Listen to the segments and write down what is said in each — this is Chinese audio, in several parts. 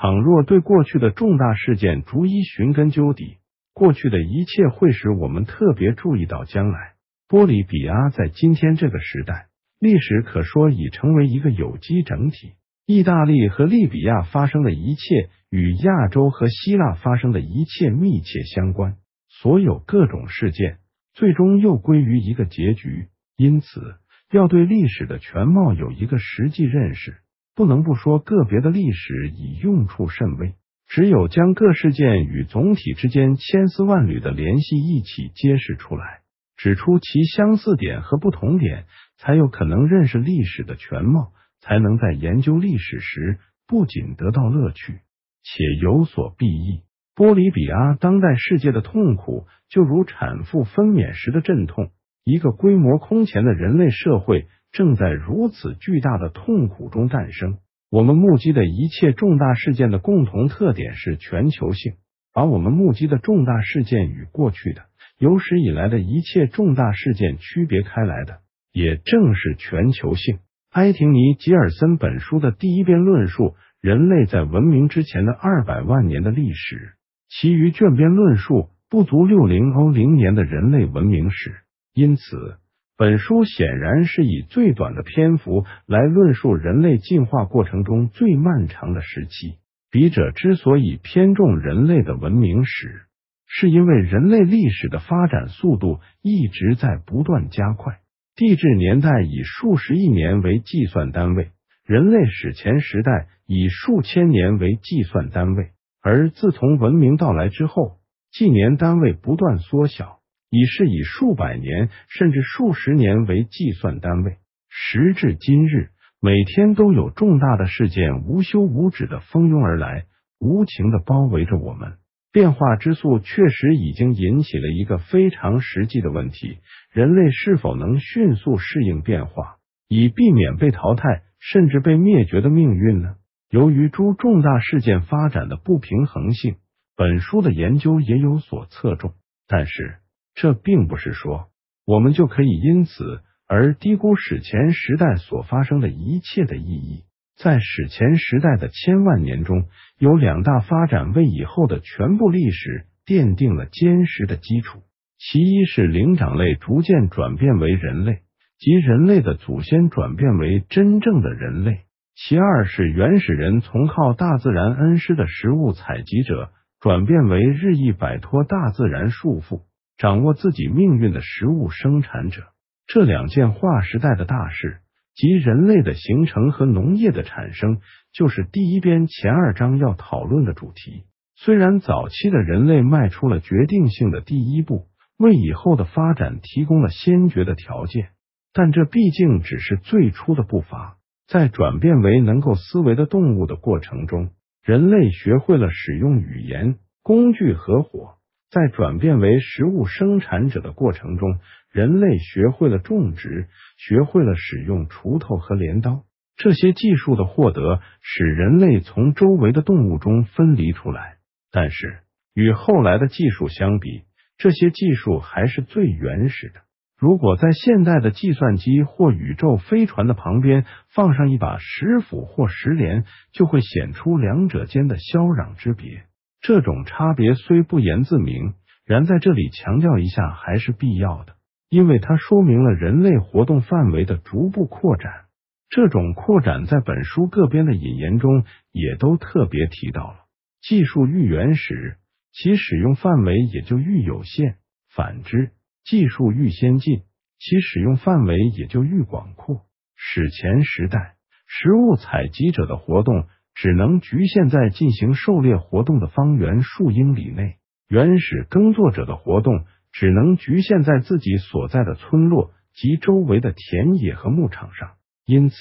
倘若对过去的重大事件逐一寻根究底，过去的一切会使我们特别注意到将来。波利比亚在今天这个时代，历史可说已成为一个有机整体。意大利和利比亚发生的一切，与亚洲和希腊发生的一切密切相关。所有各种事件，最终又归于一个结局。因此，要对历史的全貌有一个实际认识，不能不说个别的历史已用处甚微。只有将各事件与总体之间千丝万缕的联系一起揭示出来。指出其相似点和不同点，才有可能认识历史的全貌，才能在研究历史时不仅得到乐趣，且有所裨益。波利比阿当代世界的痛苦，就如产妇分娩时的阵痛。一个规模空前的人类社会，正在如此巨大的痛苦中诞生。我们目击的一切重大事件的共同特点是全球性，把我们目击的重大事件与过去的。有史以来的一切重大事件区别开来的，也正是全球性。埃廷尼·吉尔森本书的第一篇论述人类在文明之前的二百万年的历史，其余卷边论述不足六零欧零年的人类文明史。因此，本书显然是以最短的篇幅来论述人类进化过程中最漫长的时期。笔者之所以偏重人类的文明史。是因为人类历史的发展速度一直在不断加快。地质年代以数十亿年为计算单位，人类史前时代以数千年为计算单位，而自从文明到来之后，纪年单位不断缩小，已是以数百年甚至数十年为计算单位。时至今日，每天都有重大的事件无休无止的蜂拥而来，无情的包围着我们。变化之速确实已经引起了一个非常实际的问题：人类是否能迅速适应变化，以避免被淘汰甚至被灭绝的命运呢？由于诸重大事件发展的不平衡性，本书的研究也有所侧重。但是，这并不是说我们就可以因此而低估史前时代所发生的一切的意义。在史前时代的千万年中，有两大发展为以后的全部历史奠定了坚实的基础。其一是灵长类逐渐转变为人类，即人类的祖先转变为真正的人类；其二是原始人从靠大自然恩施的食物采集者，转变为日益摆脱大自然束缚、掌握自己命运的食物生产者。这两件划时代的大事。即人类的形成和农业的产生，就是第一编前二章要讨论的主题。虽然早期的人类迈出了决定性的第一步，为以后的发展提供了先决的条件，但这毕竟只是最初的步伐。在转变为能够思维的动物的过程中，人类学会了使用语言、工具和火；在转变为食物生产者的过程中，人类学会了种植。学会了使用锄头和镰刀，这些技术的获得使人类从周围的动物中分离出来。但是与后来的技术相比，这些技术还是最原始的。如果在现代的计算机或宇宙飞船的旁边放上一把石斧或石镰，就会显出两者间的霄壤之别。这种差别虽不言自明，然在这里强调一下还是必要的。因为它说明了人类活动范围的逐步扩展，这种扩展在本书各边的引言中也都特别提到了。技术愈原始，其使用范围也就愈有限；反之，技术愈先进，其使用范围也就愈广阔。史前时代，食物采集者的活动只能局限在进行狩猎活动的方圆数英里内，原始耕作者的活动。只能局限在自己所在的村落及周围的田野和牧场上，因此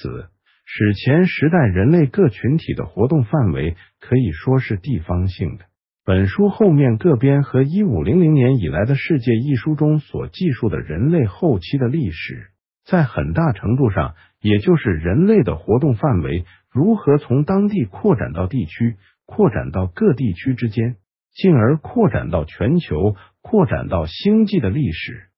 史前时代人类各群体的活动范围可以说是地方性的。本书后面各编和一五零零年以来的世界一书中所记述的人类后期的历史，在很大程度上，也就是人类的活动范围如何从当地扩展到地区，扩展到各地区之间，进而扩展到全球。扩展到星际的历史。